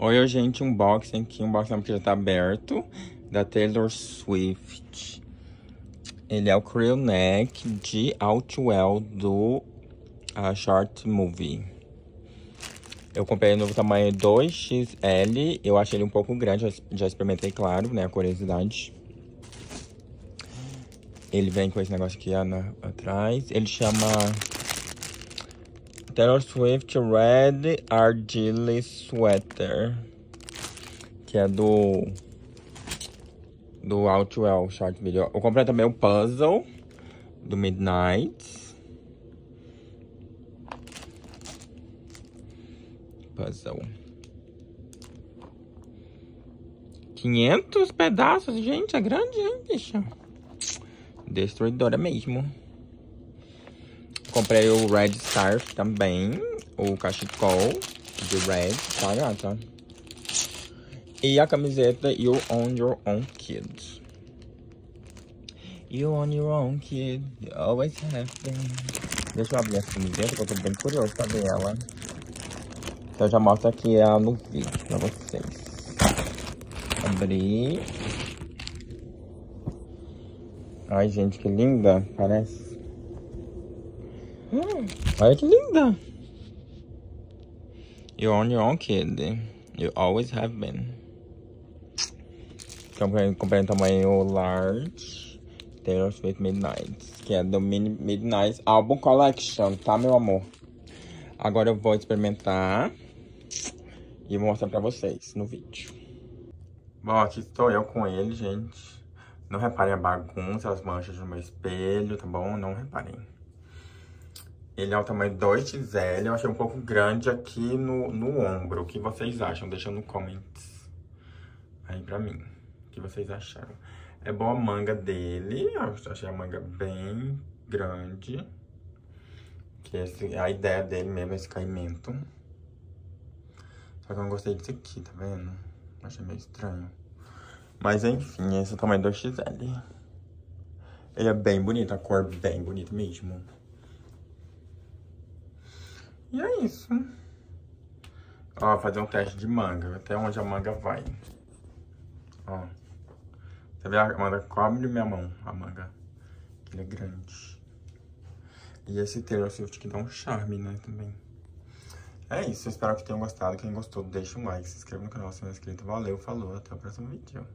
Oi, gente, unboxing aqui, unboxing porque já tá aberto, da Taylor Swift. Ele é o crew neck de Outwell do Short Movie. Eu comprei no tamanho 2XL, eu achei ele um pouco grande, já, experimentei, claro, né, a curiosidade. Ele vem com esse negócio aqui na, atrás, ele chama Taylor Swift Red Argyle Sweater. Que é do... Do Outwell Short Video. Eu comprei também o Puzzle. Do Midnight. Puzzle. 500 pedaços, gente. É grande, hein, bicho? Destruidora mesmo. Comprei o Red Scarf também. O cachecol de Red, tá, gata? E a camiseta You On Your Own Kid. You On Your Own Kid. You always have been. Deixa eu abrir a camiseta, que eu tô bem curioso pra ver ela. Então eu já mostro aqui ela no vídeo pra vocês. Abrir. Ai, gente, que linda. Parece Hum, olha que linda. You're on your own, kid. You always have been. Comprei, comprei tamanho large. Taylor Swift Midnight. Que é do Mini Midnight Album Collection, tá, meu amor? Agora eu vou experimentar. E vou mostrar pra vocês no vídeo. Bom, aqui estou eu com ele, gente. Não reparem a bagunça, as manchas no meu espelho, tá bom? Não reparem. Ele é o tamanho 2XL, eu achei um pouco grande aqui no, no ombro. O que vocês acham? Deixa no comments aí pra mim. O que vocês acharam? É boa a manga dele, eu achei a manga bem grande. Que esse, a ideia dele mesmo é esse caimento. Só que eu não gostei disso aqui, tá vendo? Achei meio estranho. Mas enfim, esse é o tamanho 2XL. Ele é bem bonito, a cor bem bonita mesmo. E é isso. Ó, fazer um teste de manga, até onde a manga vai. Ó. Você vê a manga cobre minha mão, a manga. Ele é grande. E esse Taylor Swift que dá um charme, né, também. É isso, espero que tenham gostado. Quem gostou, deixa um like, se inscreva no canal se não é inscrito. Valeu, falou, até o próximo vídeo.